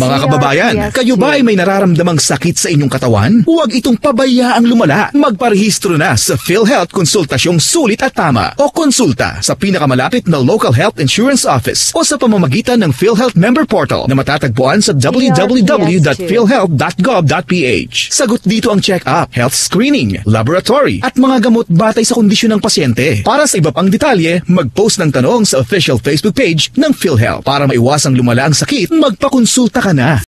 Mga kababayan, kayo ba ay may nararamdamang sakit sa inyong katawan? Huwag itong pabayaang lumala. Magparehistro na sa PhilHealth Konsultasyong Sulit at Tama o konsulta sa pinakamalapit na local health insurance office o sa pamamagitan ng PhilHealth member portal na matatagpuan sa www.philhealth.gov.ph. Sagot dito ang check-up, health screening, laboratory at mga gamot batay sa kondisyon ng pasyente. Para sa iba pang detalye, mag-post ng tanong sa official Facebook page ng PhilHealth. Para maiwasang lumala ang sakit, magpakonsulta ka na.